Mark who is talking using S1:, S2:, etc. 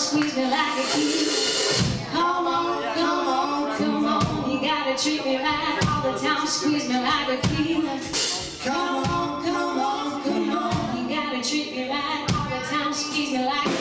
S1: squeeze me like a key. Come on, come on, come on. You gotta treat me right all the time. Squeeze me like a key. Come on, come on, come on. You gotta treat me right all the time. Squeeze me like a